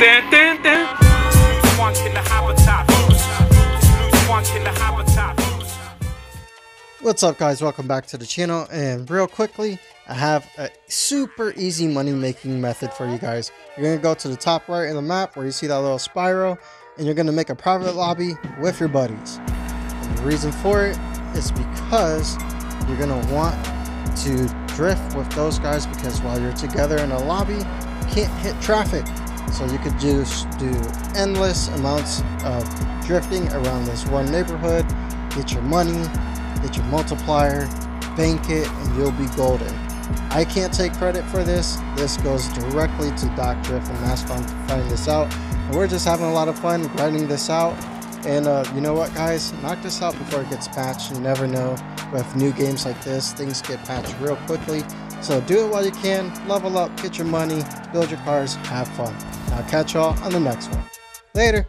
Dun, dun, dun. What's up guys, welcome back to the channel and real quickly I have a super easy money making method for you guys. You're going to go to the top right of the map where you see that little spiral and you're going to make a private lobby with your buddies. And the reason for it is because you're going to want to drift with those guys because while you're together in a lobby you can't hit traffic. So you could just do endless amounts of drifting around this one neighborhood, get your money, get your multiplier, bank it, and you'll be golden. I can't take credit for this. This goes directly to Doc Drift and Masskong to find this out. And we're just having a lot of fun grinding this out. And uh, you know what, guys? Knock this out before it gets patched. You never know. With new games like this, things get patched real quickly. So do it while you can. Level up, get your money, build your cars, have fun. I'll catch y'all on the next one. Later.